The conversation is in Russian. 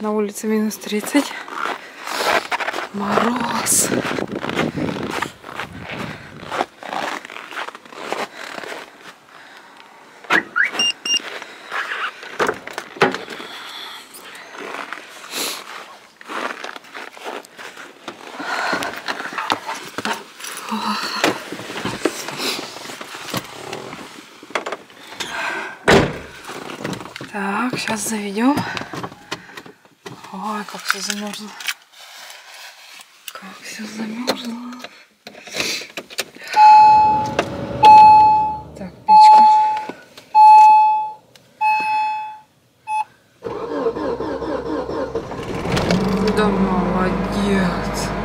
На улице минус 30. Мороз. Так, сейчас заведем. Ой, как все замерзло. Как все замерзло. Так, печка. Да молодец.